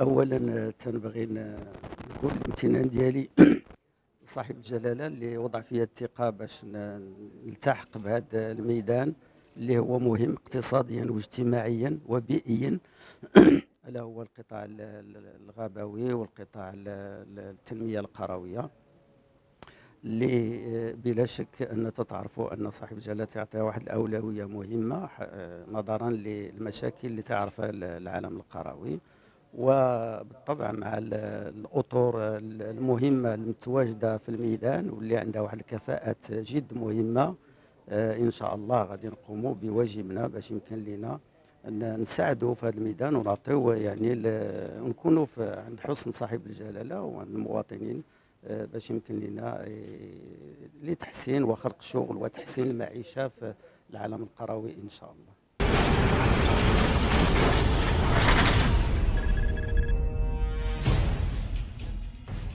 اولا تنبغي نقول الامتنان ديالي صاحب الجلاله اللي وضع فيا الثقة باش نلتحق بهذا الميدان اللي هو مهم اقتصاديا واجتماعيا وبيئيا. ألا هو القطاع الغابوي والقطاع التنمية القروية. اللي بلا شك أن تعرفوا أن صاحب الجلاله تعطيها واحد الأولوية مهمة نظرا للمشاكل اللي تعرفها العالم القروي. وبالطبع مع الأطر المهمة المتواجدة في الميدان واللي عندها واحد الكفاءات جد مهمة آه، إن شاء الله غادي نقوموا بواجبنا باش يمكن لنا أن نساعدوا في هذا الميدان ونعطيو يعني نكونوا عند حسن صاحب الجلالة وعند المواطنين آه، باش يمكن لنا آه، لتحسين وخلق شغل وتحسين المعيشة في العالم القروي إن شاء الله.